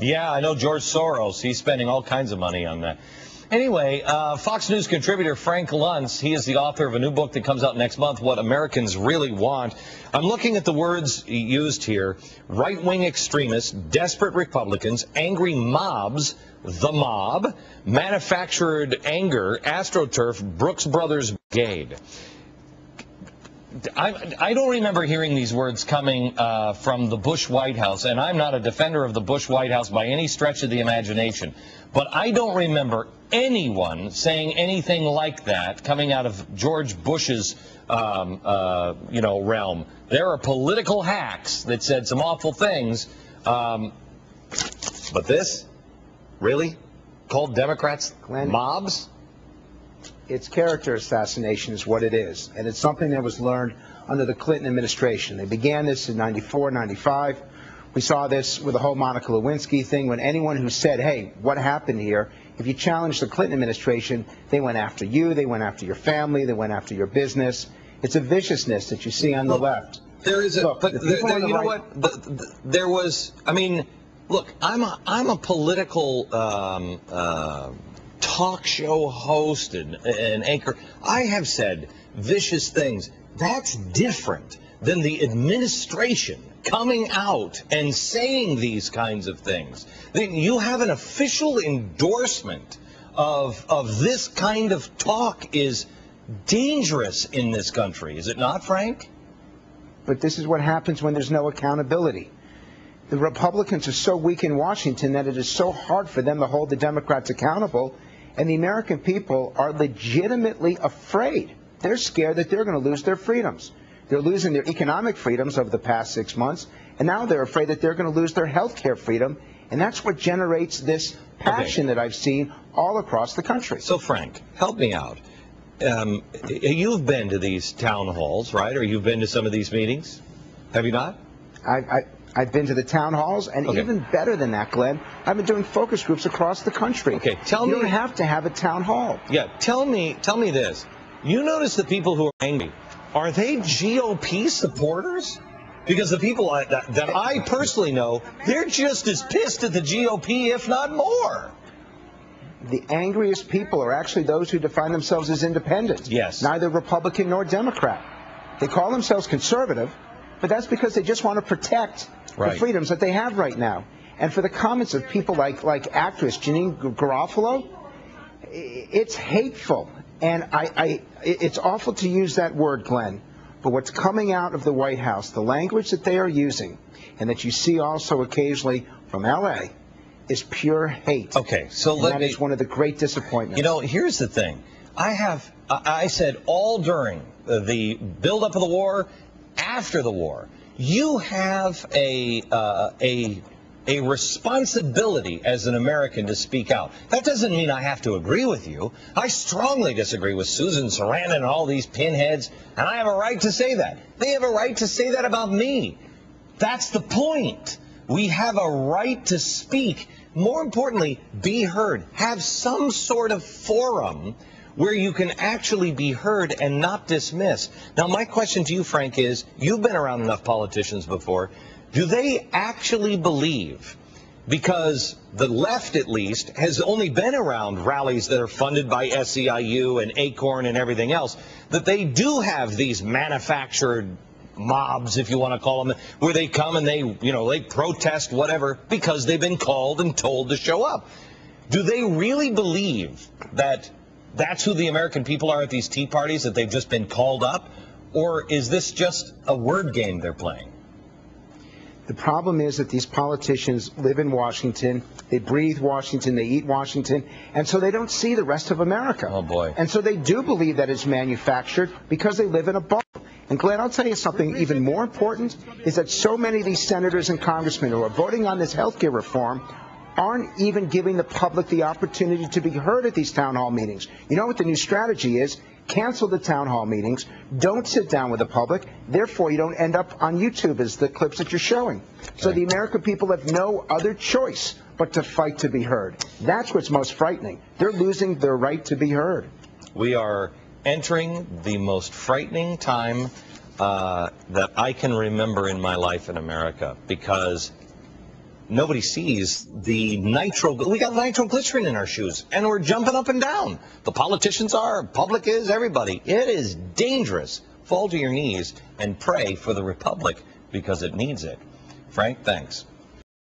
Yeah, I know George Soros. He's spending all kinds of money on that. Anyway, uh, Fox News contributor Frank Luntz, he is the author of a new book that comes out next month, What Americans Really Want. I'm looking at the words used here. Right-wing extremists, desperate Republicans, angry mobs, the mob, manufactured anger, AstroTurf, Brooks Brothers Brigade. I, I, don't remember hearing these words coming uh, from the Bush White House, and I'm not a defender of the Bush White House by any stretch of the imagination, but I don't remember anyone saying anything like that coming out of George Bush's um, uh, you know realm. There are political hacks that said some awful things, um, but this, really, called Democrats Glenn, mobs? It's character assassination is what it is, and it's something that was learned under the Clinton administration. They began this in 94, 95. We saw this with the whole Monica Lewinsky thing when anyone who said, hey, what happened here, if you challenged the Clinton administration, they went after you, they went after your family, they went after your business. It's a viciousness that you see on the left. There is a, look, but the the, the, you know what? The, there was, I mean, look, I'm a, I'm a political um, uh, talk show host and, and anchor. I have said vicious things. That's different than the administration coming out and saying these kinds of things. Then you have an official endorsement of, of this kind of talk is dangerous in this country, is it not, Frank? But this is what happens when there's no accountability. The Republicans are so weak in Washington that it is so hard for them to hold the Democrats accountable, and the American people are legitimately afraid. They're scared that they're going to lose their freedoms. They're losing their economic freedoms over the past six months, and now they're afraid that they're going to lose their health care freedom, and that's what generates this passion okay. that I've seen all across the country. So, Frank, help me out. Um, you've been to these town halls, right? Or you've been to some of these meetings? Have you not? I, I, I've been to the town halls, and okay. even better than that, Glenn, I've been doing focus groups across the country. Okay, tell you me. You don't have to have a town hall. Yeah, tell me, tell me this. You notice the people who are angry are they GOP supporters? Because the people that, that I personally know, they're just as pissed at the GOP, if not more. The angriest people are actually those who define themselves as independent. Yes. Neither Republican nor Democrat. They call themselves conservative, but that's because they just want to protect right. the freedoms that they have right now. And for the comments of people like, like actress Janeane Garofalo, it's hateful. And I, I, it's awful to use that word, Glenn, but what's coming out of the White House, the language that they are using, and that you see also occasionally from L.A., is pure hate. Okay, so and let that me, is one of the great disappointments. You know, here's the thing. I have, I said all during the buildup of the war, after the war, you have a, uh, a a responsibility as an American to speak out. That doesn't mean I have to agree with you. I strongly disagree with Susan Sarandon and all these pinheads, and I have a right to say that. They have a right to say that about me. That's the point. We have a right to speak. More importantly, be heard. Have some sort of forum where you can actually be heard and not dismissed. Now, my question to you, Frank, is you've been around enough politicians before. Do they actually believe, because the left at least has only been around rallies that are funded by SEIU and ACORN and everything else, that they do have these manufactured mobs, if you want to call them, where they come and they, you know, they protest whatever because they've been called and told to show up. Do they really believe that that's who the American people are at these tea parties, that they've just been called up? Or is this just a word game they're playing? The problem is that these politicians live in Washington, they breathe Washington, they eat Washington, and so they don't see the rest of America. Oh, boy. And so they do believe that it's manufactured because they live in a bubble. And Glenn, I'll tell you something even more important is that so many of these senators and congressmen who are voting on this health care reform aren't even giving the public the opportunity to be heard at these town hall meetings. You know what the new strategy is? Cancel the town hall meetings. Don't sit down with the public. Therefore, you don't end up on YouTube as the clips that you're showing. So the American people have no other choice but to fight to be heard. That's what's most frightening. They're losing their right to be heard. We are entering the most frightening time uh, that I can remember in my life in America because nobody sees the nitro. We got nitroglycerin in our shoes, and we're jumping up and down. The politicians are, public is, everybody. It is dangerous. Fall to your knees and pray for the republic because it needs it. Frank, thanks.